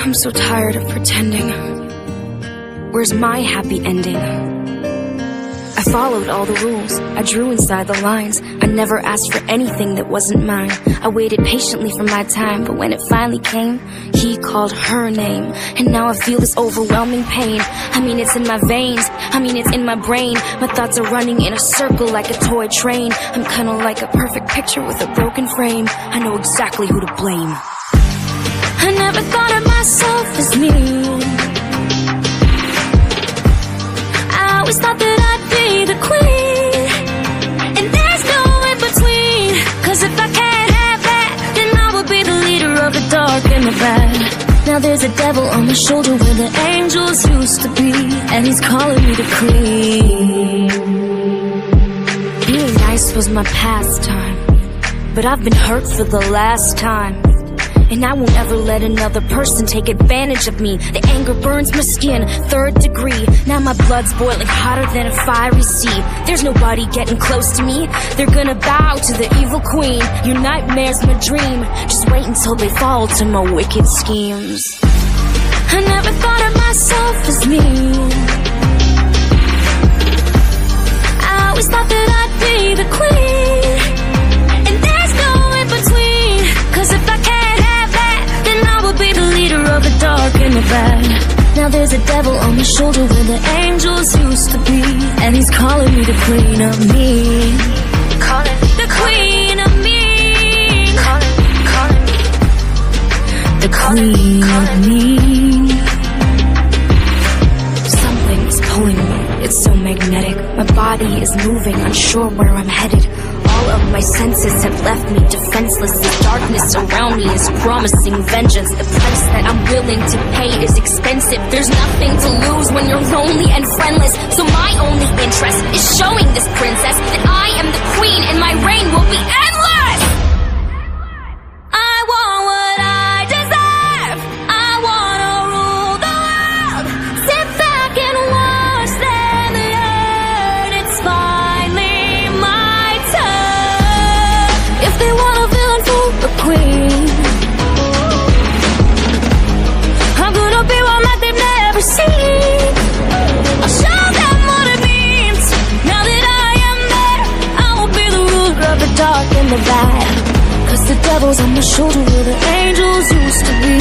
I'm so tired of pretending. Where's my happy ending? I followed all the rules. I drew inside the lines. I never asked for anything that wasn't mine. I waited patiently for my time, but when it finally came, he called her name. And now I feel this overwhelming pain. I mean, it's in my veins. I mean, it's in my brain. My thoughts are running in a circle like a toy train. I'm kinda like a perfect picture with a broken frame. I know exactly who to blame. I never thought of myself as me. I always thought that I'd be the queen. And there's no in between. Cause if I can't have that, then I will be the leader of the dark and the bad. Now there's a devil on my shoulder where the angels used to be. And he's calling me the queen. Being nice was my pastime. But I've been hurt for the last time. And I won't ever let another person take advantage of me. The anger burns my skin, third degree. Now my blood's boiling hotter than a fiery sea. There's nobody getting close to me. They're gonna bow to the evil queen. Your nightmare's my dream. Just wait until they fall to my wicked schemes. I never thought of myself dark the bad. Now there's a devil on my shoulder where the angels used to be. And he's calling me the queen of me. Calling the queen of me. Calling calling me. The queen of me. Something is pulling me. It's so magnetic. My body is moving, unsure where I'm headed. All of my senses have left me defenseless. The darkness around me is promising vengeance. The price that I'm willing to pay is expensive. There's nothing to lose when you're lonely and friendless. So my only interest is showing this princess dark and the bad. Cause the devil's on my shoulder where the angels used to be.